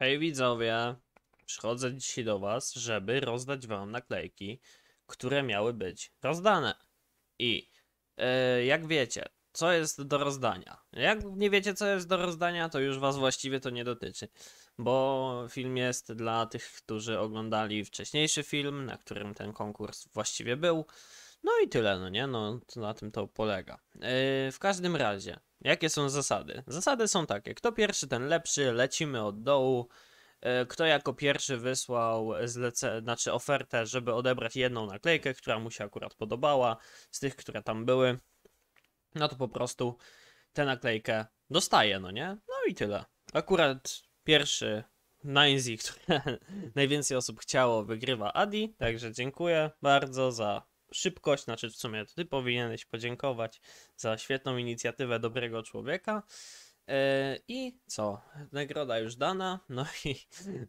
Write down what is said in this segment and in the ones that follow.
Hej widzowie, przychodzę dzisiaj do was, żeby rozdać wam naklejki, które miały być rozdane. I e, jak wiecie, co jest do rozdania? Jak nie wiecie, co jest do rozdania, to już was właściwie to nie dotyczy, bo film jest dla tych, którzy oglądali wcześniejszy film, na którym ten konkurs właściwie był. No i tyle, no nie? No, na tym to polega. E, w każdym razie, jakie są zasady? Zasady są takie, kto pierwszy, ten lepszy, lecimy od dołu. E, Kto jako pierwszy wysłał zlece, znaczy ofertę, żeby odebrać jedną naklejkę, która mu się akurat podobała, z tych, które tam były, no to po prostu tę naklejkę dostaje, no nie? No i tyle. Akurat pierwszy Ninzy, które najwięcej osób chciało, wygrywa Adi, także dziękuję bardzo za szybkość, znaczy w sumie ty powinieneś podziękować za świetną inicjatywę dobrego człowieka. E, I co? Nagroda już dana, no i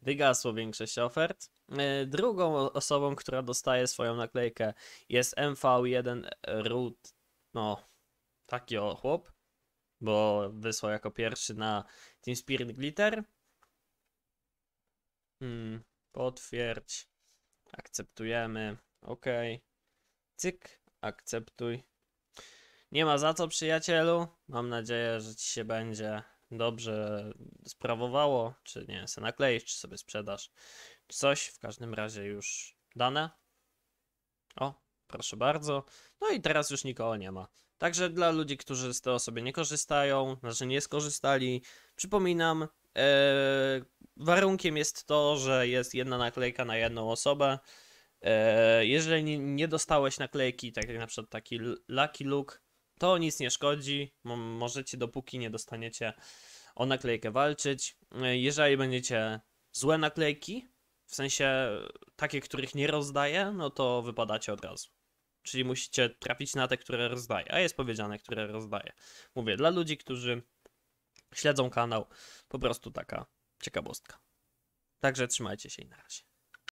wygasło większość ofert. E, Drugą osobą, która dostaje swoją naklejkę jest MV1 Root, no taki o chłop, bo wysłał jako pierwszy na Team Spirit Glitter. Hmm, potwierdź, akceptujemy, ok. Cyk, akceptuj. Nie ma za co, przyjacielu. Mam nadzieję, że ci się będzie dobrze sprawowało. Czy nie, se nakleisz, czy sobie sprzedasz. Coś w każdym razie już dane. O, proszę bardzo. No i teraz już nikogo nie ma. Także dla ludzi, którzy z tego sobie nie korzystają, znaczy nie skorzystali, przypominam, e, warunkiem jest to, że jest jedna naklejka na jedną osobę. E, jeżeli nie- dostałeś naklejki, tak jak na przykład taki Lucky Look, to nic nie szkodzi. Mo- Możecie, dopóki nie dostaniecie o naklejkę walczyć. E, Jeżeli będziecie złe naklejki, w sensie takie, których nie rozdaję, no to wypadacie od razu. Czyli musicie trafić na te, które rozdaję. A jest powiedziane, które rozdaję. Mówię, dla ludzi, którzy śledzą kanał, po prostu taka ciekawostka. Także trzymajcie się i na razie.